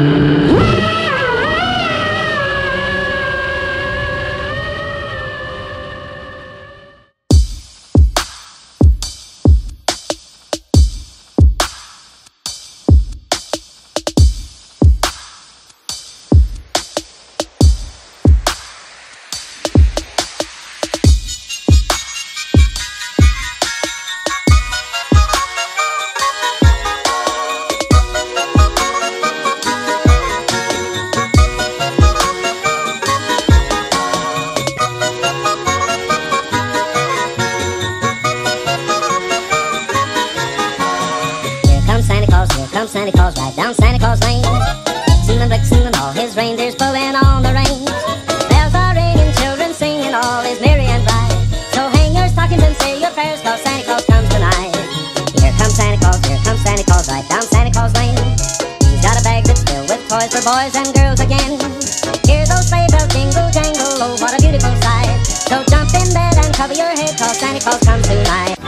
Here comes Santa Claus, right down Santa Claus Lane. And Blitzen and all his reindeers pulling on the reins. Bells are ringing, children singing, all is merry and bright. So hang your stockings and say your prayers, cause Santa Claus comes tonight. Here comes Santa Claus, here comes Santa Claus, right down Santa Claus Lane. He's got a bag that's filled with toys for boys and girls again. Hear those sleigh bells jingle jangle, oh what a beautiful sight. So jump in bed and cover your head, cause Santa Claus comes tonight.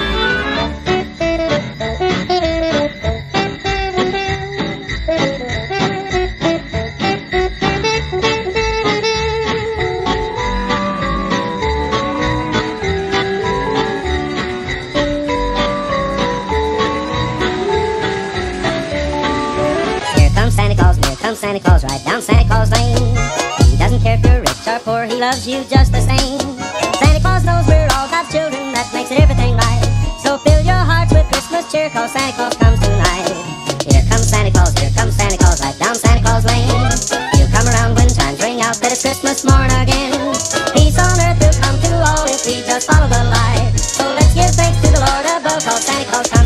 Comes Santa Claus, right down Santa Claus Lane. He doesn't care if you're rich or poor, he loves you just the same. Santa Claus knows we're all God's children, that makes it everything right. So fill your hearts with Christmas cheer, cause Santa Claus comes tonight. Here comes Santa Claus, here comes Santa Claus, right down Santa Claus Lane. He'll come around when chimes ring out that it's Christmas morn again. Peace on earth will come to all if we just follow the light. So let's give thanks to the Lord above, cause Santa Claus comes